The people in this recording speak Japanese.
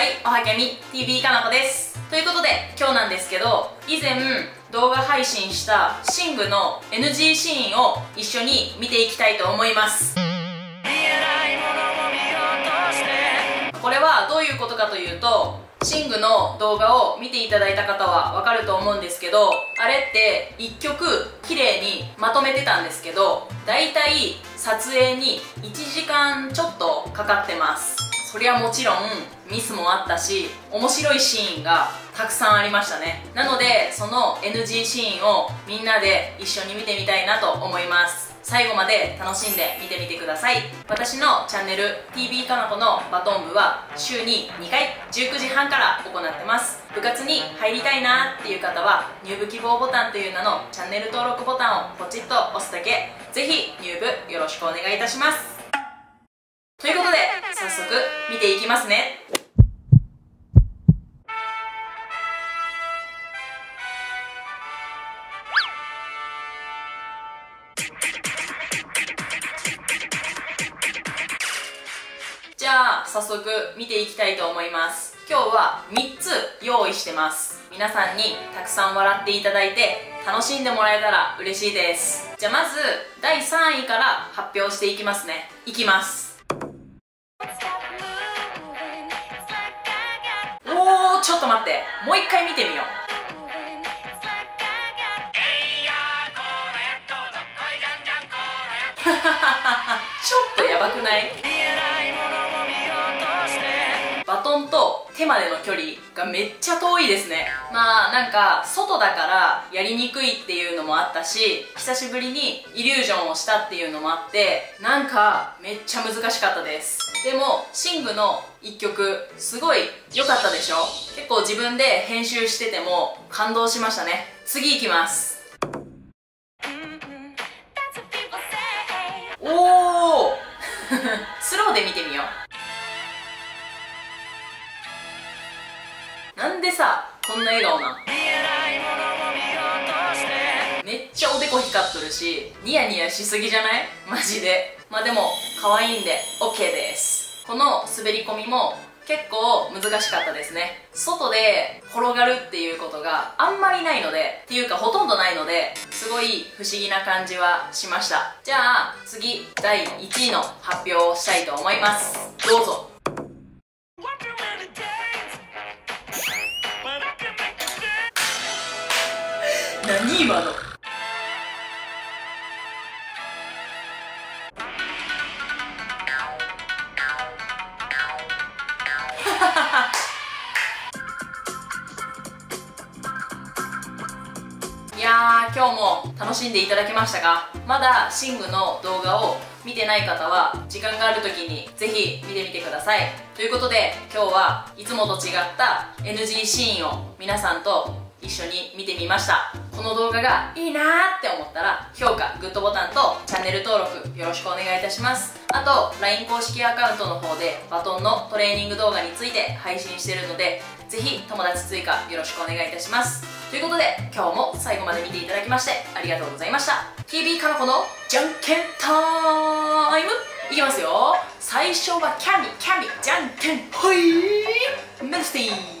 はいおはけみ TV かなこです。ということで今日なんですけど以前動画配信したシングの NG シーンを一緒に見ていきたいと思います。これはどういうことかというとシングの動画を見ていただいた方はわかると思うんですけどあれって1曲綺麗にまとめてたんですけどだいたい撮影に1時間ちょっとかかってますそりゃもちろんミスもあったし面白いシーンがたくさんありましたね。なのでその NG シーンをみんなで一緒に見てみたいなと思います。最後まで楽しんで見てみてください。私のチャンネル TV かなこのバトン部は週に2回19時半から行ってます。部活に入りたいなっていう方は入部希望ボタンという名のチャンネル登録ボタンをポチッと押すだけ。ぜひ入部よろしくお願いいたします。ということで速見ていきますね。じゃあ早速見ていきたいと思います。今日は3つ用意してます。皆さんにたくさん笑っていただいて楽しんでもらえたら嬉しいです。じゃあまず第3位から発表していきますね。いきます。おーちょっと待って。もう一回見てみよう。ちょっとやばくない？トンと手までの距離がめっちゃ遠いですね。まあなんか外だからやりにくいっていうのもあったし久しぶりにイリュージョンをしたっていうのもあってなんかめっちゃ難しかったです。でもシングの1曲すごい良かったでしょ？結構自分で編集してても感動しましたね。次いきます。おお スローで見てみようなんでさこんな笑顔なんめっちゃおでこ光っとるしニヤニヤしすぎじゃない？マジで。まあでも可愛いんで OK です。この滑り込みも結構難しかったですね。外で転がるっていうことがあんまりないのでっていうかほとんどないのですごい不思議な感じはしました。じゃあ次第1位の発表をしたいと思います。どうぞ。何今の？いや今日も楽しんでいただけましたがまだシングの動画を見てない方は時間がある時にぜひ見てみてください。ということで今日はいつもと違った NG シーンを皆さんと一緒に見てみました。この動画がいいなーって思ったら評価グッドボタンとチャンネル登録よろしくお願いいたします。あと LINE 公式アカウントの方でバトンのトレーニング動画について配信してるのでぜひ友達追加よろしくお願いいたします。ということで今日も最後まで見ていただきましてありがとうございました。TV かなこのじゃんけんタイム。いきますよ。最初はキャミキャミじゃんけんほい。メルスティー。